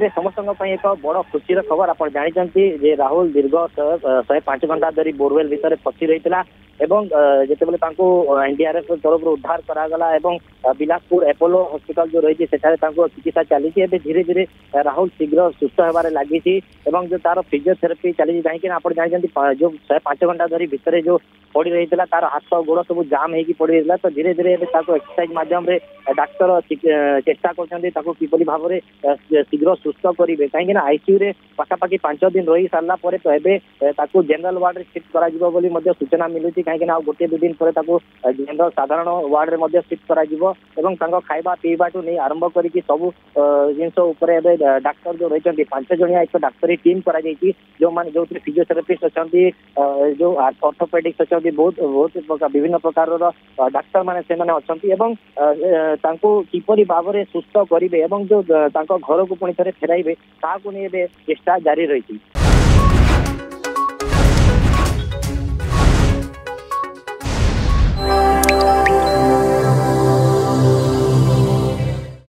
समस्त एक बड़ खुशी खबर आप जानते राहुल दीर्घ शहे पांच घंटा धरी बोरवेल भितर फसी रही जिते एनडीआरएफ तरफ उद्धार करागला बिलासपुर एपोलो हस्पिटा जो रही है चिकित्सा चली धीरे धीरे राहुल शीघ्र सुस्थ होवे लगी तार फिजिओथेरापी चली जानते जो शहे पांच घंटा धरी भितर जो पड़ रही है तार हाथ गोड़ सब जाम हो तो धीरे धीरे एक्सरसाइज मध्यम डाक्तर चेस्टा करपर भाव में शीघ्र सुस्थ करे कहीं आईसीयू में पाखापाखि पांच दिन रही सारा पर जेनेल वार्ड में सिफ्ट करा सूचना मिलू कहीं गोटे दु दिन पर जेनेल साधारण वार्ड में सिफ्ट करा खावा पीवा नहीं आरंभ कर सबू जिन डाक्तर जो रही पांच जनिया एक डाक्तरी टीम कर जो मैंने जो फिजिओथेरापिस्ट अच्छा जो अर्थोपेडिक्स अच्छा ବି ବହୁତ ବହୁତ ବିଭିନ୍ନ ପ୍ରକାରର ଡାକ୍ତର ମାନେ ସେମାନେ ଅଛନ୍ତି ଏବଂ ତାଙ୍କୁ କିପରି ଭାବରେ ସୁସ୍ଥ କରିବେ ଏବଂ ଯୋଉ ତାଙ୍କ ଘରକୁ ପୁଣି ଥରେ ଫେରାଇବେ ତାହାକୁ ନେଇ ଏବେ ଚେଷ୍ଟା ଜାରି ରହିଛି